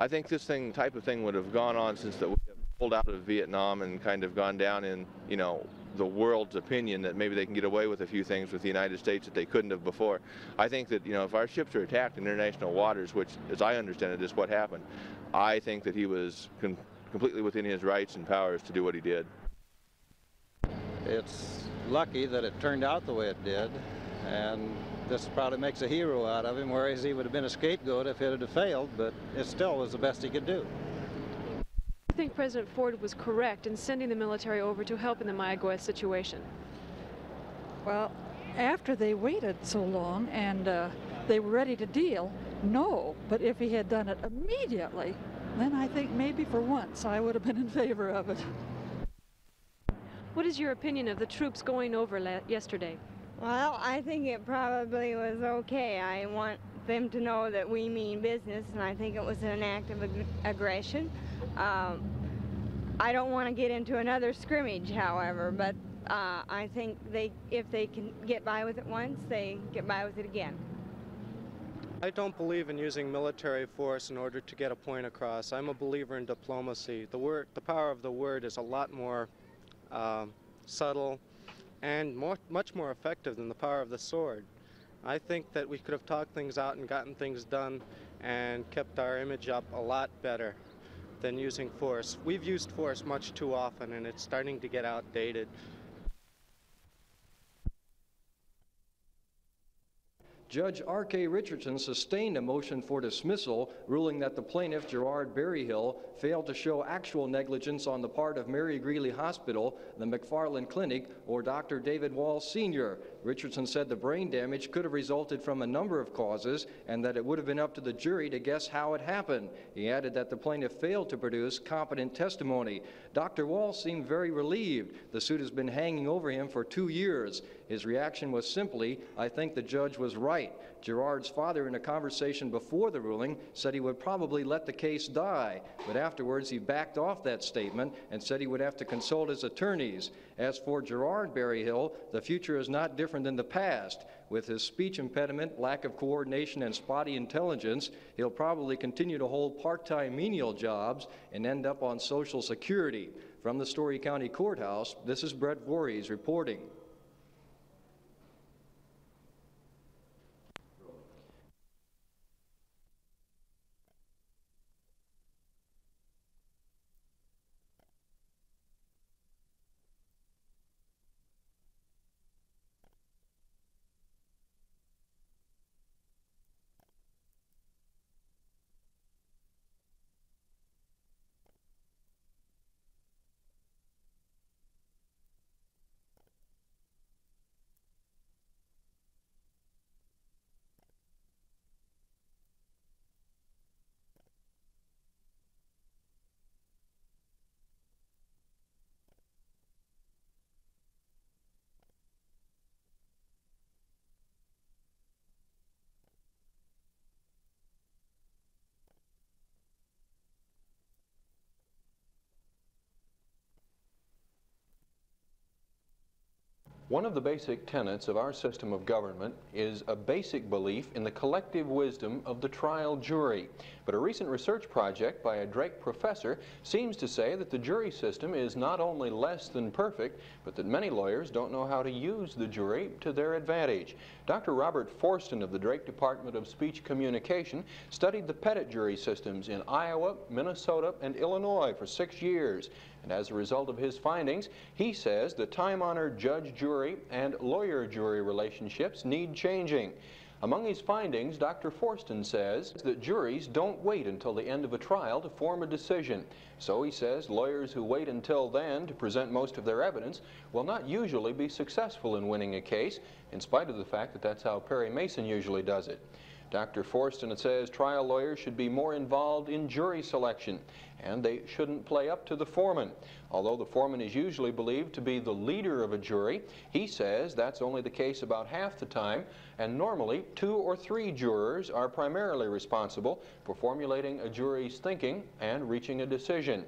I think this thing, type of thing would have gone on since that we have pulled out of Vietnam and kind of gone down in, you know, the world's opinion that maybe they can get away with a few things with the United States that they couldn't have before. I think that, you know, if our ships are attacked in international waters, which, as I understand it, is what happened, I think that he was com completely within his rights and powers to do what he did. It's lucky that it turned out the way it did, and this probably makes a hero out of him, whereas he would have been a scapegoat if it had failed, but it still was the best he could do. I think President Ford was correct in sending the military over to help in the Mayaguez situation. Well, after they waited so long and uh, they were ready to deal, no. But if he had done it immediately, then I think maybe for once I would have been in favor of it. What is your opinion of the troops going over yesterday? Well, I think it probably was okay. I want them to know that we mean business, and I think it was an act of ag aggression. Um, I don't want to get into another scrimmage, however, but uh, I think they, if they can get by with it once, they get by with it again. I don't believe in using military force in order to get a point across. I'm a believer in diplomacy. The word, the power of the word is a lot more um, subtle, and more, much more effective than the power of the sword. I think that we could have talked things out and gotten things done and kept our image up a lot better than using force. We've used force much too often and it's starting to get outdated. Judge R.K. Richardson sustained a motion for dismissal, ruling that the plaintiff, Gerard Berryhill, failed to show actual negligence on the part of Mary Greeley Hospital, the McFarland Clinic, or Dr. David Wall Sr. Richardson said the brain damage could have resulted from a number of causes and that it would have been up to the jury to guess how it happened. He added that the plaintiff failed to produce competent testimony. Dr. Wall seemed very relieved. The suit has been hanging over him for two years. His reaction was simply, I think the judge was right. Gerard's father, in a conversation before the ruling, said he would probably let the case die, but afterwards he backed off that statement and said he would have to consult his attorneys. As for Gerard Berryhill, the future is not different than the past. With his speech impediment, lack of coordination, and spotty intelligence, he'll probably continue to hold part-time menial jobs and end up on Social Security. From the Story County Courthouse, this is Brett Voorhies reporting. One of the basic tenets of our system of government is a basic belief in the collective wisdom of the trial jury. But a recent research project by a Drake professor seems to say that the jury system is not only less than perfect, but that many lawyers don't know how to use the jury to their advantage. Dr. Robert Forston of the Drake Department of Speech Communication studied the petit jury systems in Iowa, Minnesota, and Illinois for six years. And as a result of his findings, he says the time-honored judge-jury and lawyer-jury relationships need changing. Among his findings, Dr. Forston says that juries don't wait until the end of a trial to form a decision. So he says lawyers who wait until then to present most of their evidence will not usually be successful in winning a case, in spite of the fact that that's how Perry Mason usually does it. Dr. Forston says trial lawyers should be more involved in jury selection and they shouldn't play up to the foreman. Although the foreman is usually believed to be the leader of a jury, he says that's only the case about half the time, and normally two or three jurors are primarily responsible for formulating a jury's thinking and reaching a decision.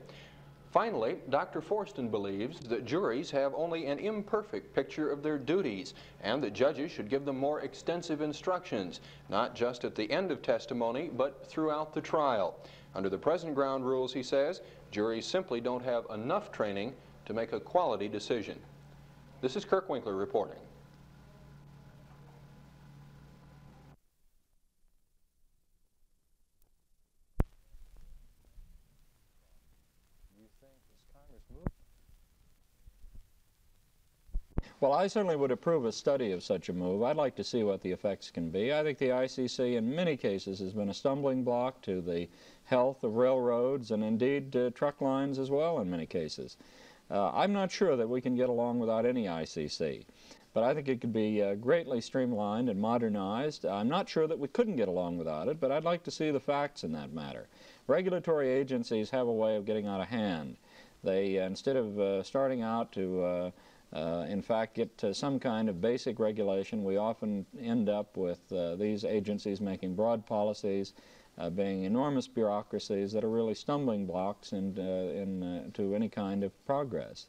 Finally, Dr. Forston believes that juries have only an imperfect picture of their duties and that judges should give them more extensive instructions, not just at the end of testimony, but throughout the trial. Under the present ground rules, he says, juries simply don't have enough training to make a quality decision. This is Kurt Winkler reporting. Well, I certainly would approve a study of such a move. I'd like to see what the effects can be. I think the ICC in many cases has been a stumbling block to the health of railroads and indeed uh, truck lines as well in many cases. Uh, I'm not sure that we can get along without any ICC, but I think it could be uh, greatly streamlined and modernized. I'm not sure that we couldn't get along without it, but I'd like to see the facts in that matter. Regulatory agencies have a way of getting out of hand. They, instead of uh, starting out to uh, uh, in fact, get to some kind of basic regulation. We often end up with uh, these agencies making broad policies, uh, being enormous bureaucracies that are really stumbling blocks in, uh, in, uh, to any kind of progress.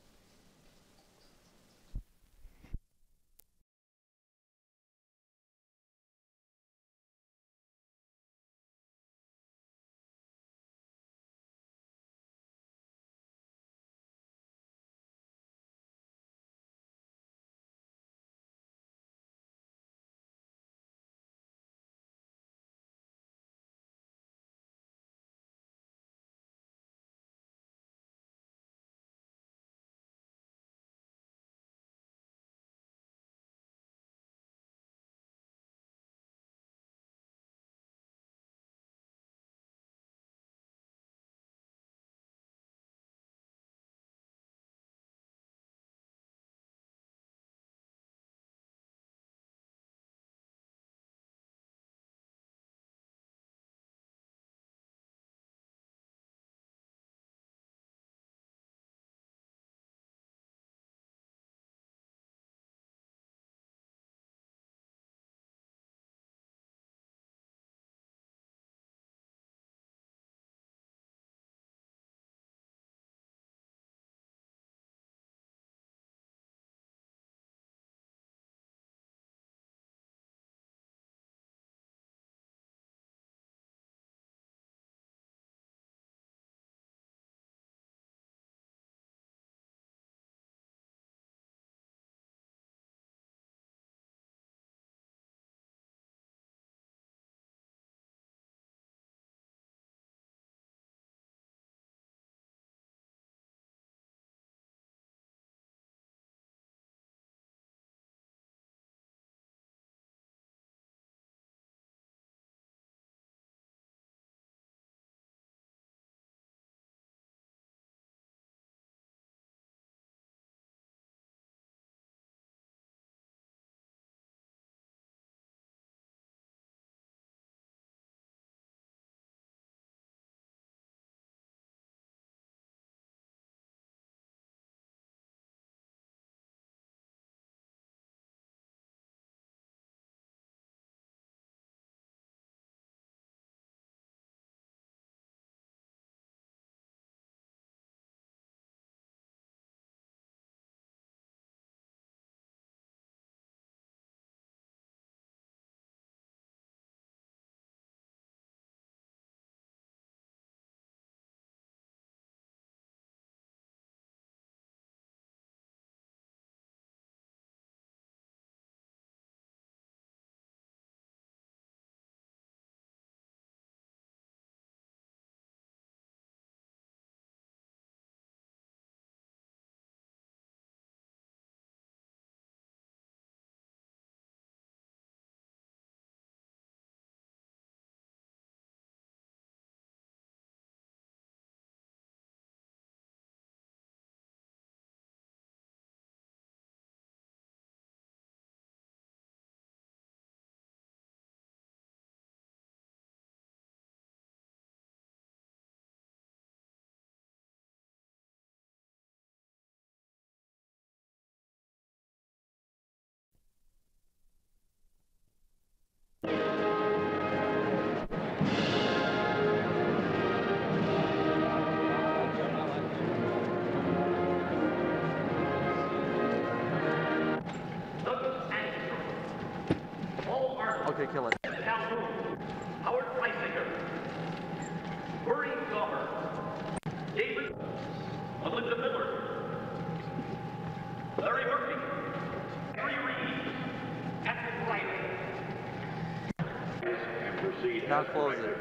I'll close it.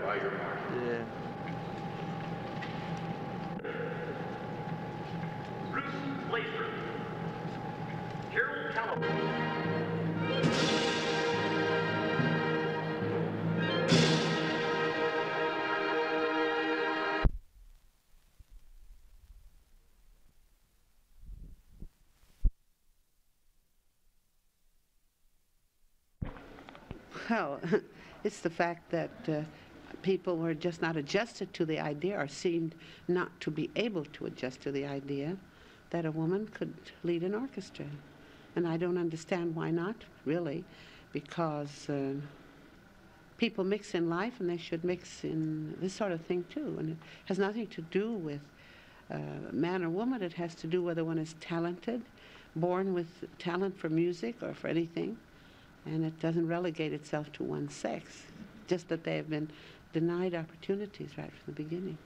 Yeah. Bruce Lacer. Gerald Calloway. Well, it's the fact that uh, people were just not adjusted to the idea or seemed not to be able to adjust to the idea that a woman could lead an orchestra. And I don't understand why not, really, because uh, people mix in life and they should mix in this sort of thing too. And it has nothing to do with uh, man or woman, it has to do whether one is talented, born with talent for music or for anything and it doesn't relegate itself to one sex, just that they have been denied opportunities right from the beginning.